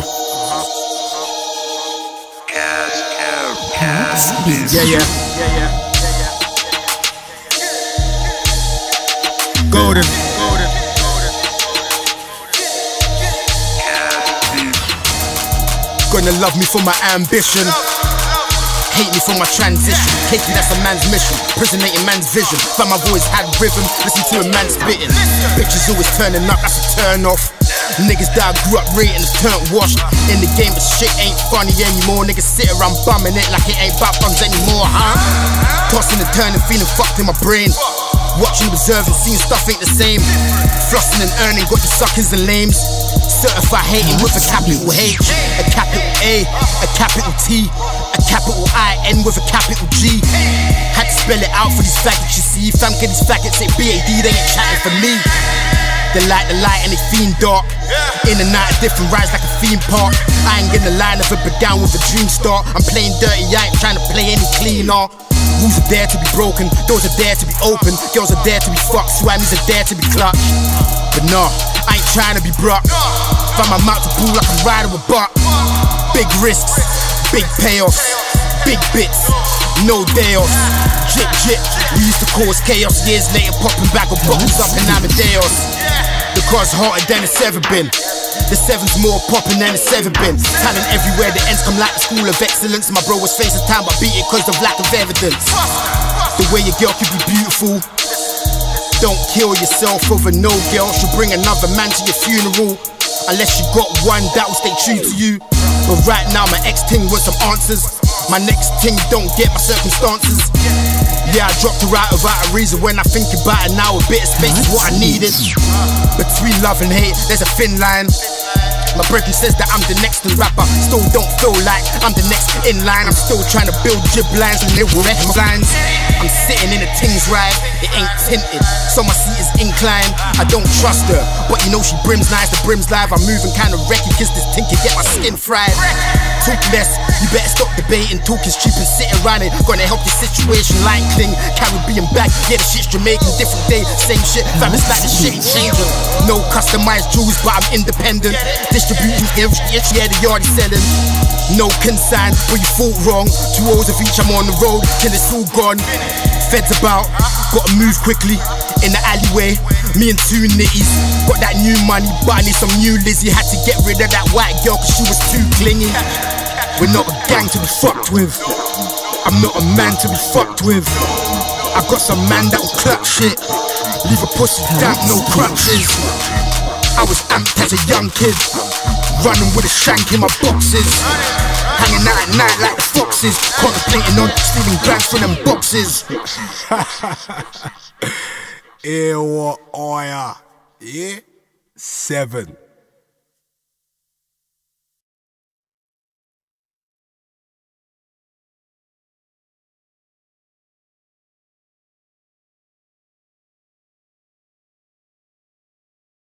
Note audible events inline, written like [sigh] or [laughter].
huh. Yeah, yeah. Yeah, yeah. Golden. Golden. Gonna love me for my ambition. Hate me for my transition. Hate me, that's a man's mission. Prisonating man's vision. But my voice had rhythm. Listen to a man spitting. Bitches always turning up, that's a turn off. Niggas that I grew up rating turned washed. In the game, but shit ain't funny anymore. Niggas sit around bumming it like it ain't about buns anymore, huh? Tossing and turning, feeling fucked in my brain. Watching, observing, seeing stuff ain't the same. Flossing and earning, got the suckers and lames. Certified hating with a capital H, a capital A, a capital T, a capital I, N with a capital G. Had to spell it out for these faggots, you see. Fam, get these faggots, say BAD, they ain't chatting for me. They light the light and they fiend dark. In and out of different rides like a theme park. I ain't gonna lie, never but down with a dream start. I'm playing dirty, I ain't trying to play any cleaner. Rules are there to be broken, doors are there to be open, girls are there to be fucked, swammies are there to be clutched. But nah, I ain't trying to be bruck. Find my mouth to pull like I'm riding with buck. Big risks, big payoffs, big bits, no off. Jit jit, we used to cause chaos. Years later, popping back with bottles up in Amadeus. The car's harder than it's ever been. The seven's more popping than it's ever been. Talent everywhere, the ends come like the school of excellence. My bro was facing time, but beat it cause of lack of evidence. The way your girl could be beautiful. Don't kill yourself over no girl. She'll bring another man to your funeral. Unless you got one that will stay true to you. But right now, my ex ting with some answers. My next ting don't get my circumstances. Yeah, I dropped her out without a reason. When I think about it now, a bit of space is what I needed. Between love and hate, there's a thin line. My brethren says that I'm the next rapper. Still don't feel like I'm the next in line. I'm still trying to build jib lines and little lines. I'm sitting in a Tings ride, it ain't tinted, so my seat is inclined. I don't trust her, but you know she brims nice, the brims live. I'm moving kinda wrecky, kiss this tinky, get my skin fried. Talk less, you better stop debating. Talk is cheap and sit around it. Gonna help your situation like cling. Caribbean back, yeah, the shit's Jamaican, different day, same shit. Fam, it's like the shit ain't changing. No customized jewels, but I'm independent. Distributing ill shit, yeah, the is selling. No consign, but you thought wrong. Two O's of each, I'm on the road till it's all gone. Feds about, gotta move quickly in the alleyway. Me and two nitties got that new money, buying some new Lizzie. Had to get rid of that white girl cause she was too clingy. We're not a gang to be fucked with. I'm not a man to be fucked with. I got some man that will clutch shit. Leave a pussy damp, no crutches. I was amped as a young kid, running with a shank in my boxes. Hanging out at night like the foxes, contemplating on stealing grants from them boxes. [laughs] Ewa Oya. Yeah? Seven.